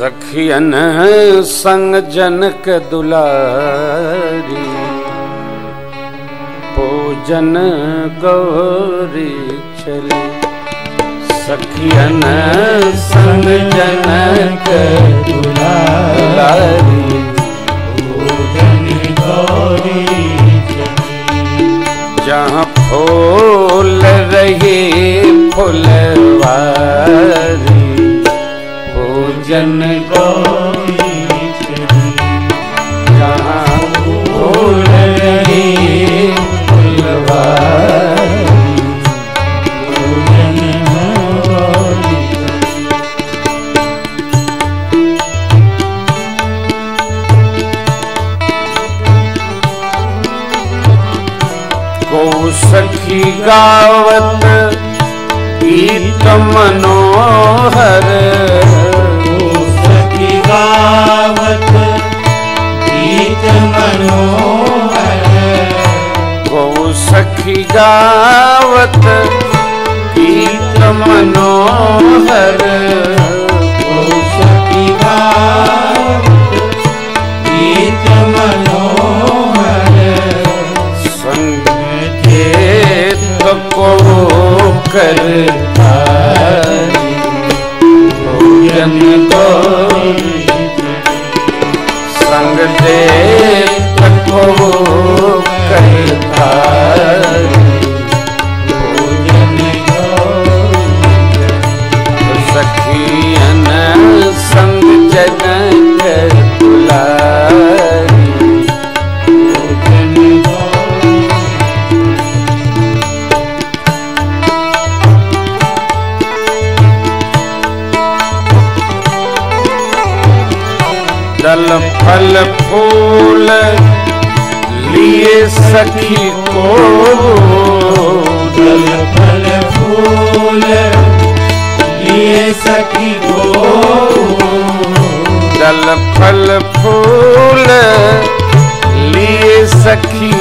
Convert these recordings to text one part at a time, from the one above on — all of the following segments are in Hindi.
सखियन संग जनक दुलारी पूजन गौरी चली सखियन संग गावत गीत मनोहर। सखी गावत गीत मनोहर। को सखी गावत गीत मनोहर। ओ सखी गावत कर भोजन गौरी संग देत को करता पूजन दल फल फूल लिए सखी को। दल फल फूल लिए सखी को। दल फल फूल लिए सखी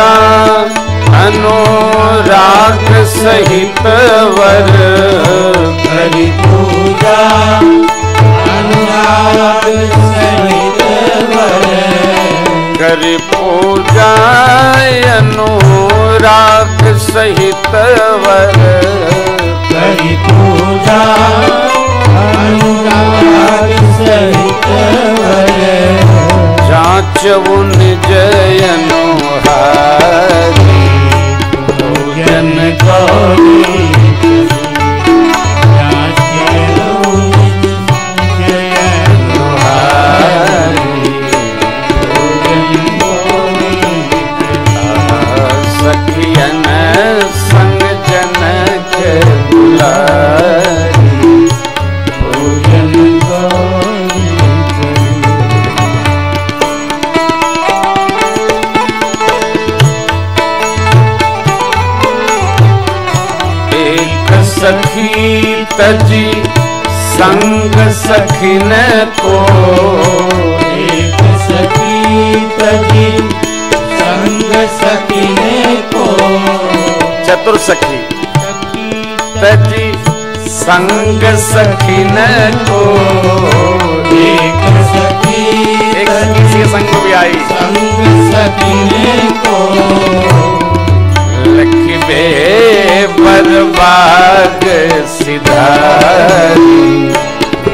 पूजा अनुराग सहित वर। करी पूजा अनुराग सहित वर। करी पूजा अनुराग सहित वर। करी पूजा अनुराग सहित वर। जाँच उन जयनु हारी। तजी संग सखिन को। एक सखी तजी संग सखीने को। चतुर सखी। तजी संग सखिन को। एक सखी एक सखी से संग भी आई। संग सखीने को। लखबे बरबाग सिधारी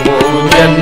पूजन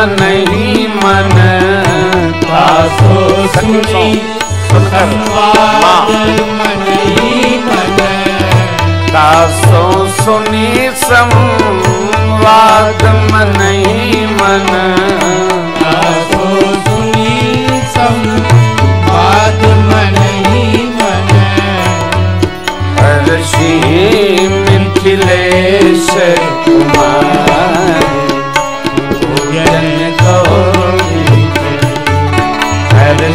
मन ही मन दासो सुनी संवाद मन ही मन दासों सुनी संवाद मन ही मन दासो सुनी संवाद मन। ही मन हर्षि मिथिलेश कुमार।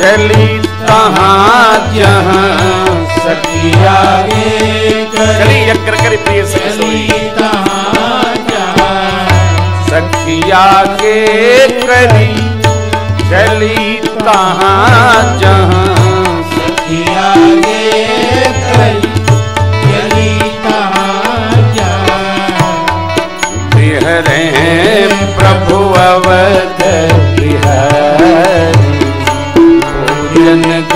चली तहाँ जहाँ सखिया चली यकर कर प्रिय सखिया के करी। चली तहाँ जहाँ सखिया करी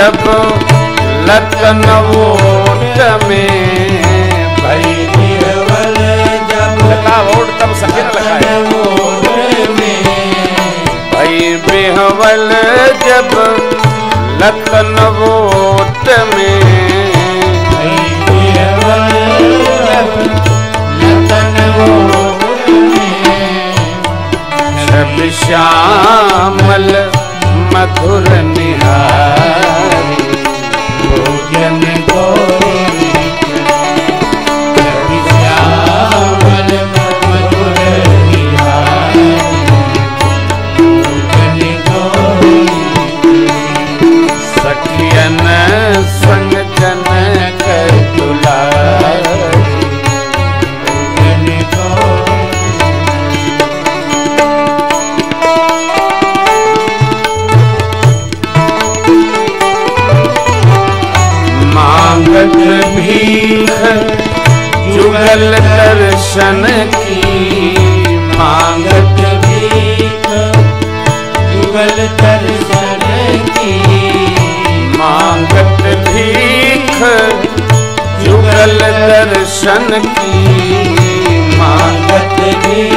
जब लखनऊट में भई जब लखा वोट तब में भई बिहवल जब मोर में श्यामल मधुर निहारी भीख जुगल दर्शन की मांगत भीख जुगल दर्शन की मांगत भीख जुगल दर्शन की मांगत मांगत